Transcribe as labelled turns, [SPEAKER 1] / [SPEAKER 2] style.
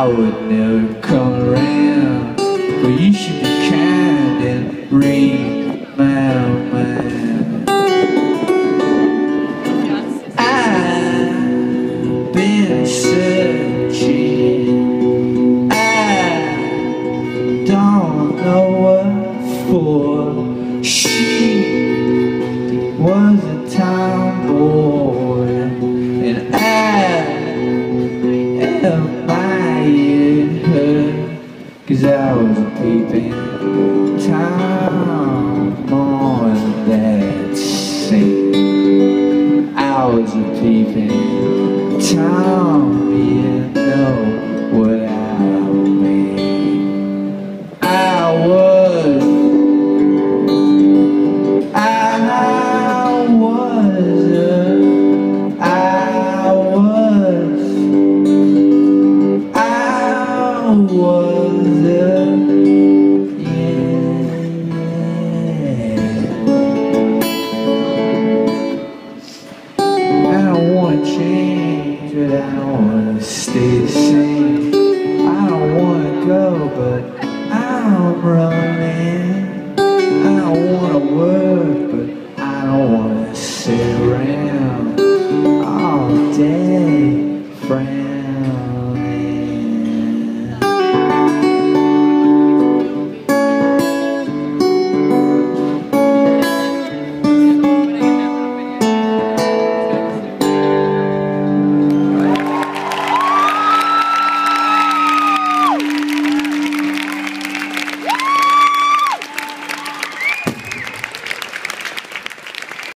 [SPEAKER 1] I would never come around. But you should be kind and read my mind. I've been searching. I don't know what for. She was Cause I was peeping on that scene. I was a peeping know wanna change, but I don't wanna stay the same. I don't wanna go, but I'm running.